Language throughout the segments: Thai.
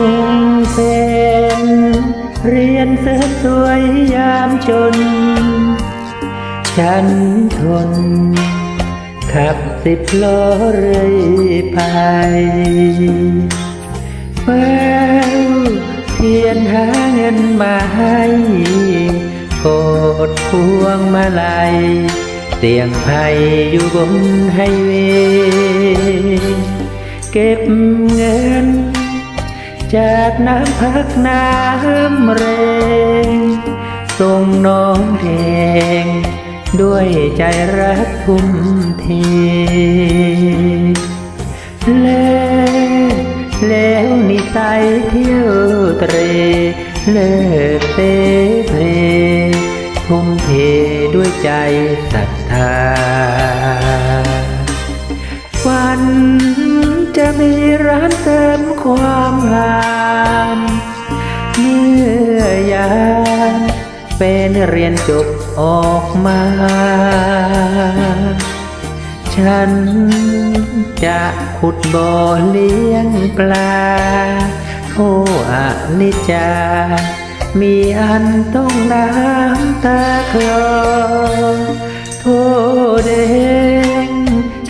ุงเป็น เรียนเสสวยยามจน ฉันทน ขับสิบล้อเรื่อยไปเฝ้าเพียนหาเงินมาให้กดพวงมาลัยเสียงไพ่อยู่บนไฮเวย์ จากน้ำพักน้ำแรงส่งน้องแดงด้วยใจรักทุ่มเทแล้วแล้วนิสัยเที่ยวเตรเลิกเตเพลทุ่มเทด้วยใจศรัทธาวันจะมีร้านเติม ความเมื่อยามเป็นเรียนจบออกมา ฉันจะขุดบ่อเลี้ยงปลาโอ้อนิจจา มีอันต้องน้ำตาคลอโทเดง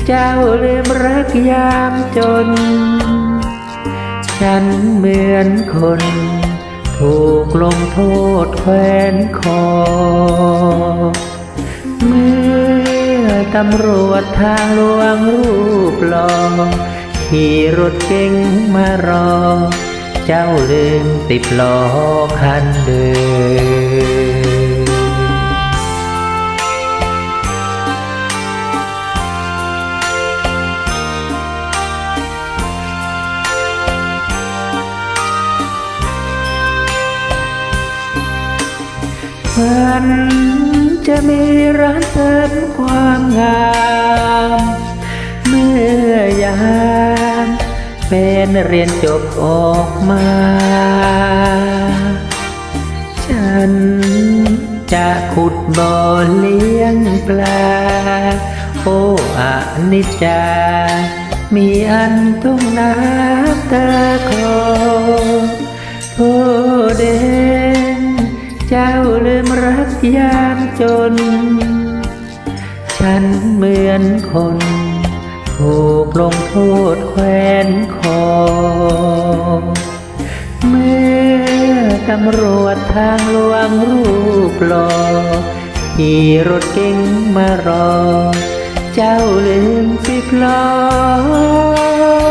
เจ้าลืมรักยามจน ฉันเหมือนคน ถูกลงโทษแขวนคอ เมื่อตำรวจทางหลวงรูปหลอขี่รถเก๋งมารอ เจ้าลืมติดล้อคันเดิม มัน จะมีร้านเสริมความงาม เมื่อยามเป็นเรียนจบออกมา ฉันจะขุดบ่อเลี้ยงปลา โอ้อานิจจา มีอันต้องน้ำตาคอโทเด จ้าลืมรักยามจน ฉันเหมือนคน ถูกลงโทษแควนคอ เมื่อตำรวจทางหลวงรูปหลอขี่รถเก๋งมารอ เจ้าลืมสิบล้อ